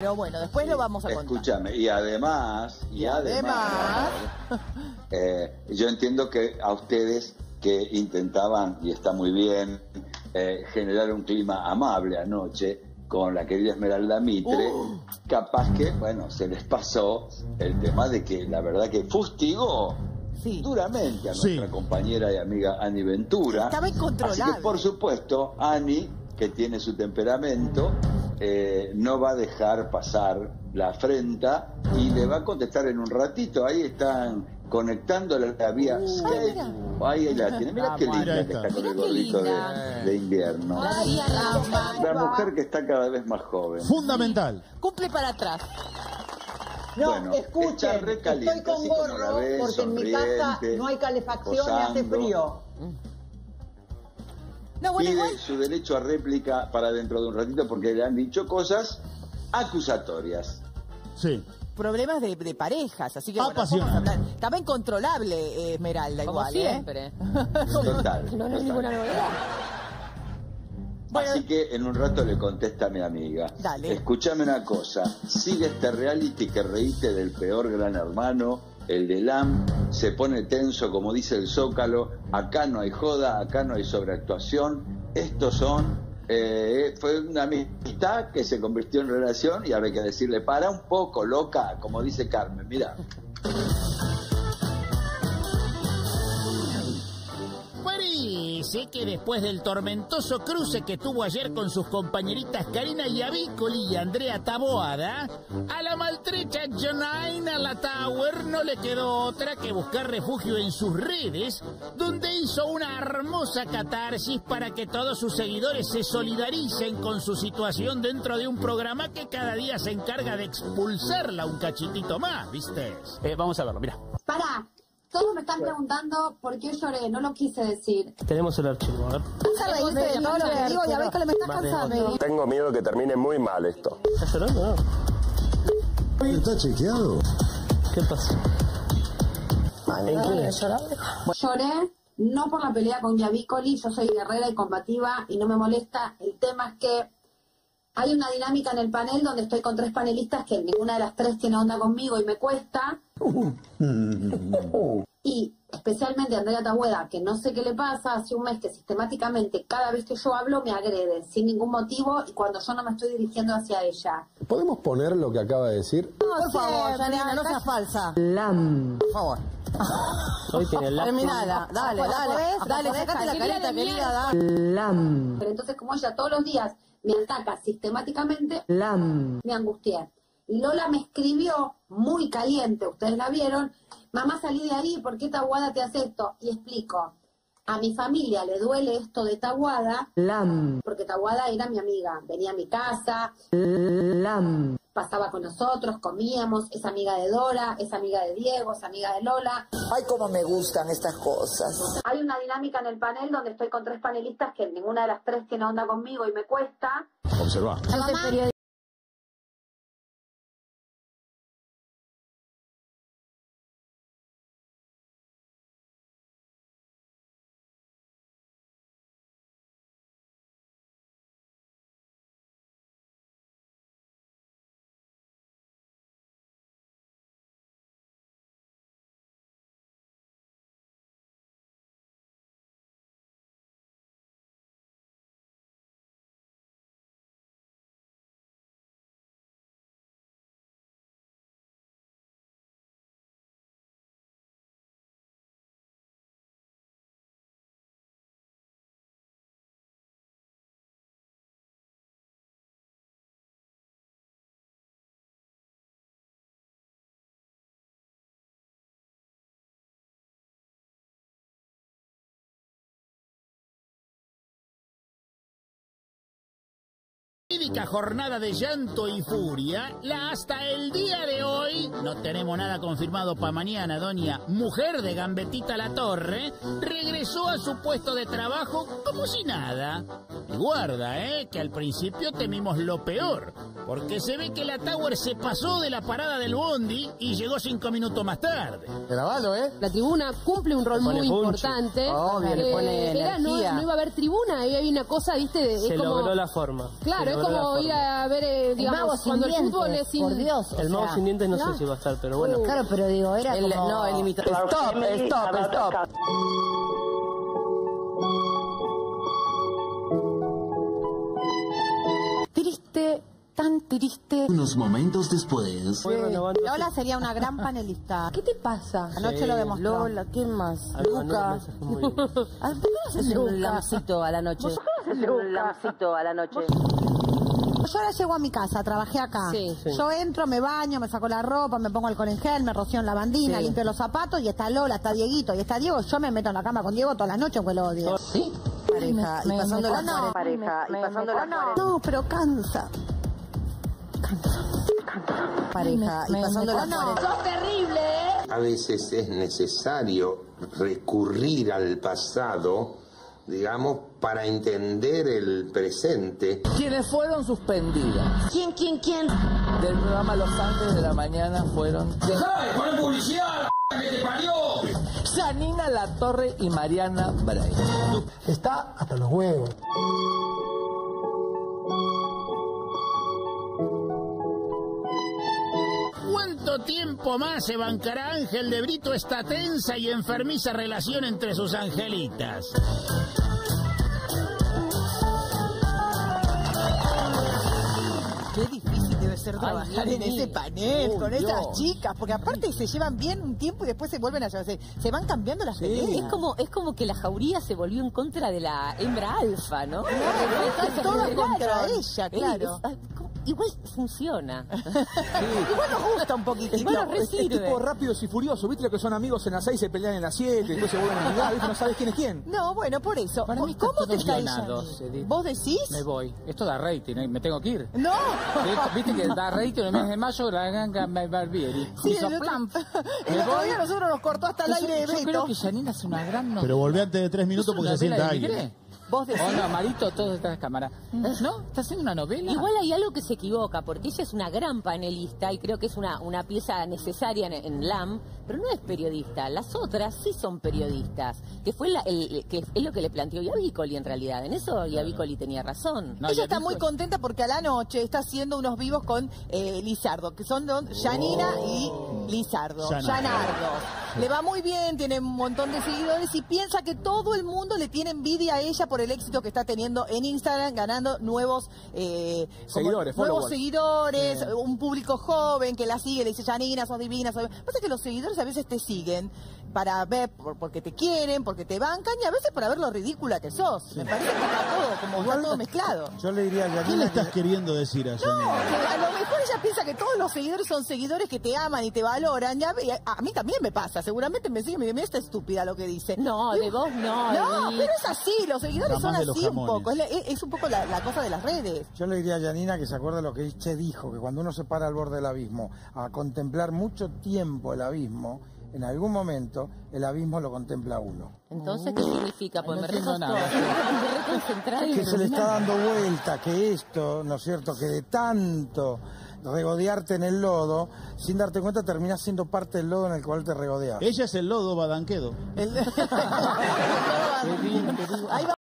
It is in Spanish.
Pero bueno, después lo vamos a contar. Escúchame, y además, y, Y además, eh, yo entiendo que a ustedes que intentaban, y está muy bien, eh, generar un clima amable anoche con la querida Esmeralda Mitre, Uh. capaz que, bueno, se les pasó el tema de que la verdad que fustigó Sí. duramente a Sí. nuestra compañera y amiga Ani Ventura. Estaba incontrolable. Así que, por supuesto, Ani, que tiene su temperamento, eh, no va a dejar pasar la afrenta y le va a contestar en un ratito. Ahí están conectando la, vía Skype. mira. Ahí la tiene. Mira qué Vamos, linda que está. con el qué gorrito de, de invierno. Ay, La mujer que está cada vez más joven. Fundamental. Cumple para atrás. No, Bueno, escuchen, estoy con gorro porque en mi casa no hay calefacción y hace frío. No, bueno, Pide igual. su derecho a réplica para dentro de un ratito porque le han dicho cosas acusatorias. Sí. Problemas de, de parejas, así que bueno, Apasionante. vamos a hablar. Estaba incontrolable eh, Esmeralda Como igual, siempre. ¿eh? Total. No, no es ninguna novedad. Bueno. Así que en un rato le contesta a mi amiga. Dale. Escúchame una cosa. Sigue este reality que reíste del peor gran hermano, el de LAM. Se pone tenso, como dice el Zócalo. Acá no hay joda, acá no hay sobreactuación. Estos son. eh, fue una amistad que se convirtió en relación y hay que decirle, para un poco, loca, como dice Carmen, mira. Parece que después del tormentoso cruce que tuvo ayer con sus compañeritas Karina Yavicoli y Andrea Taboada, a la maltrecha Jonaina La Tower no le quedó otra que buscar refugio en sus redes, donde hizo una hermosa catarsis para que todos sus seguidores se solidaricen con su situación dentro de un programa que cada día se encarga de expulsarla un cachitito más, ¿viste? Eh, vamos a verlo, mira. Pará, todos me están preguntando por qué lloré, no lo quise decir. Tenemos el archivo, a ver. Reírte de todo lo que digo y a ver que le me estás cansando. Tengo miedo que termine muy mal esto. ¿Estás llorando no? ¿Está chequeado? ¿Qué pasa? ¿En qué? Lloré no por la pelea con Viavicoli, yo soy guerrera y combativa y no me molesta. El tema es que hay una dinámica en el panel donde estoy con tres panelistas que ninguna de las tres tiene onda conmigo y me cuesta. Y especialmente Andrea Tabueda, que no sé qué le pasa, hace un mes que sistemáticamente cada vez que yo hablo me agrede sin ningún motivo y cuando yo no me estoy dirigiendo hacia ella. ¿Podemos poner lo que acaba de decir? Por favor, Janina, no seas falsa. Por favor. Hoy tiene. Terminala. Dale, dale. Dale, sacate la carita, querida. dale. Pero entonces como ella todos los días me ataca sistemáticamente, me angustié. Y Lola me escribió muy caliente, ustedes la vieron, mamá salí de ahí, ¿por qué Taguada te hace esto? Y explico, a mi familia le duele esto de Taguada, porque Taguada era mi amiga, venía a mi casa, pasaba con nosotros, comíamos, es amiga de Dora, es amiga de Diego, es amiga de Lola. Ay, cómo me gustan estas cosas. Hay una dinámica en el panel donde estoy con tres panelistas que ninguna de las tres tiene onda conmigo y me cuesta. Observa. Típica jornada de llanto y furia, la hasta el día de hoy, no tenemos nada confirmado para mañana, doña mujer de Gambetita La Torre, regresó a su puesto de trabajo como si nada. Y guarda, ¿eh? Que al principio temimos lo peor. Porque se ve que la Tower se pasó de la parada del Bondi y llegó cinco minutos más tarde. Grabalo, ¿eh? La tribuna cumple un rol muy importante. Obvio, le pone era, no, energía. no iba a haber tribuna, ahí hay una cosa, viste, de- Se es como... logró la forma. Claro, Se es como ir a ver, eh, digamos, mago sin cuando el dientes, fútbol es sin... por Dios. El mago sea, sin dientes no, ¿no? sé si va a estar, pero bueno. Claro, pero digo, era El- como... no, el imitador. Stop, stop, stop. Triste. Unos momentos después. Lola sería una gran panelista. ¿Qué te pasa? Anoche lo demostró. Lola, ¿quién más? Luca. ¿Por qué no haces un lamcito a la noche? Un lamcito a la noche. Yo ahora llego a mi casa, trabajé acá. Sí. Sí. Yo entro, me baño, me saco la ropa, me pongo alcohol en gel, me rocío en la bandina, Sí. limpio los zapatos y está Lola, está Dieguito y está Diego. Yo me meto en la cama con Diego todas las noches, aunque lo odio. ¿Sí? Pareja. Y Me- pasando me- la no, pareja. Y pasando la No, pero cansa. Pareja. Y pasando la A veces es necesario recurrir al pasado, digamos, para entender el presente. Quienes fueron suspendidas ¿Quién, quién, quién? del programa Los Ángeles de la Mañana fueron Janina La Torre y Mariana Bray. Está hasta los huevos. ¿Cuánto tiempo más se bancará Ángel de Brito esta tensa y enfermiza relación entre sus angelitas? Qué difícil debe ser trabajar en ese panel con esas chicas, porque aparte se llevan bien un tiempo y después se vuelven a llevar, se, se van cambiando las peleas. Es como, es como que la jauría se volvió en contra de la hembra alfa, ¿no? contra ella, claro. Es- es- como- igual funciona. Igual nos gusta un poquito. Igual nos Es, es tipo rápidos y furiosos, ¿viste? Lo que son amigos en las 6 se pelean en las 7, después se vuelven a ligar, ¿viste? No sabes quién es quién. No, bueno, por eso. Para mí ¿Cómo te? Edith. ¿Vos decís? Me voy. Esto da rating, ¿eh? me tengo que ir. No. Viste que da rating en el mes de mayo la ganga Barbieri. Sí, el otro, el Me otro día nosotros nos cortó hasta el aire de yo creo Beto. que Janina es una gran novela. Pero volví antes de 3 minutos porque se sienta alguien. Vos decís. Oh, no, Marito, todos detrás de cámara. ¿No? ¿Está haciendo una novela? Igual hay algo que se equivoca, porque ella es una gran panelista y creo que es una, una pieza necesaria en, en LAM, pero no es periodista. Las otras sí son periodistas, que fue la- el, que es lo que le planteó Yavicoli en realidad. En eso Yavicoli tenía razón. No, Ella está muy contenta porque a la noche está haciendo unos vivos con eh, Lizardo, que son don Janina y Lizardo. Janardo. Le va muy bien, tiene un montón de seguidores y piensa que todo el mundo le tiene envidia a ella por el éxito que está teniendo en Instagram, ganando nuevos eh, como Seguidores, nuevos seguidores, un público joven que la sigue, le dice Janina, sos divina, sos... Pasa que los seguidores a veces te siguen para ver, por- porque te quieren, porque te bancan y a veces para ver lo ridícula que sos. Me parece que está todo, como está todo mezclado. Yo le diría a ¿Qué le estás queriendo decir a No, Janina? que a lo mejor ella piensa que todos los seguidores son seguidores que te aman y te valoran. Y a, y a- a mí también me pasa. Seguramente me sigue y me dice, mira, esta estúpida lo que dice. No, de vos no. No, pero es así. Los seguidores Jamás son así un poco. Es, la- es- es un poco la, la cosa de las redes. Yo le diría a Janina que se acuerde lo que Che dijo, que cuando uno se para al borde del abismo a contemplar mucho tiempo el abismo, en algún momento el abismo lo contempla uno. Entonces, ¿qué significa? Pues no me entiendo recostó. nada. Me reconcentré y Que se le está dando vuelta, que esto, ¿no es cierto?, que de tanto regodearte en el lodo, sin darte cuenta terminas siendo parte del lodo en el cual te regodeas. Ella es el lodo badanquedo. El- Ahí va